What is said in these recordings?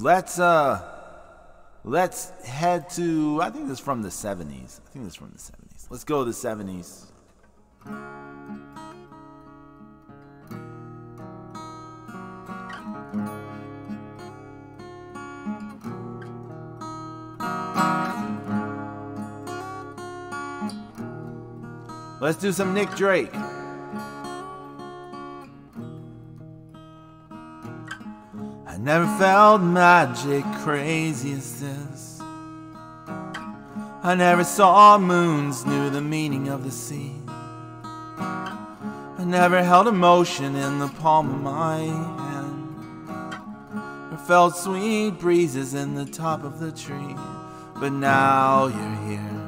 Let's uh let's head to I think this is from the 70s. I think this is from the 70s. Let's go to the 70s. Let's do some Nick Drake. Never felt magic crazy as this. I never saw moons, knew the meaning of the sea. I never held emotion in the palm of my hand. Or felt sweet breezes in the top of the tree. But now you're here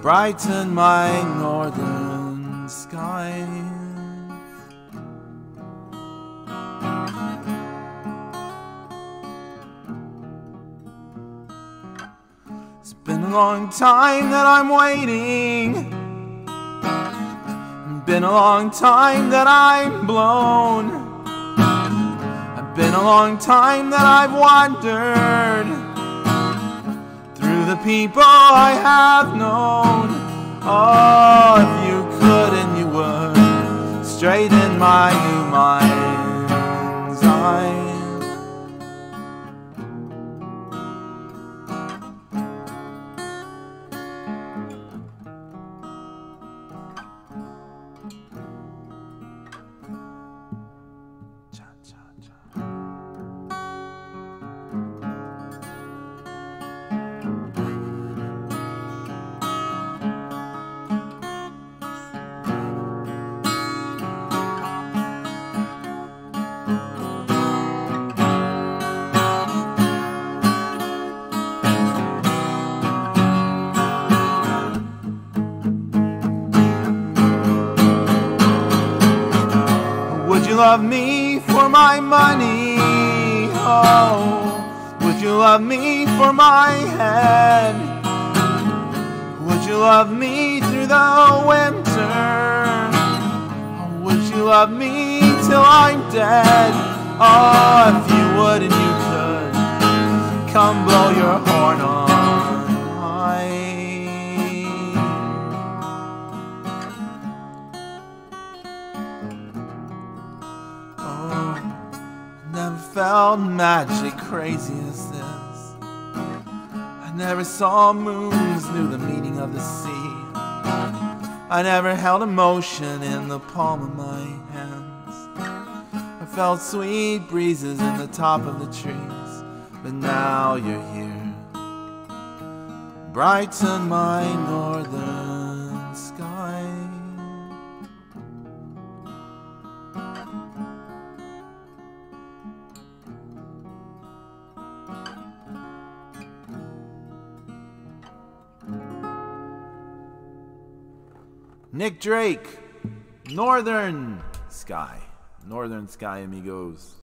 brighten my northern sky. A long time that I'm waiting. Been a long time that I'm blown. It's been a long time that I've wandered through the people I have known. Oh, if you could and you would, straight in my new mind's love me for my money? Oh, would you love me for my head? Would you love me through the winter? Would you love me till I'm dead? Oh, if you would and you could, come blow your never felt magic crazy as this. I never saw moons, knew the meaning of the sea. I never held emotion in the palm of my hands. I felt sweet breezes in the top of the trees, but now you're here. Brighten my northern Nick Drake, Northern Sky. Northern Sky, amigos.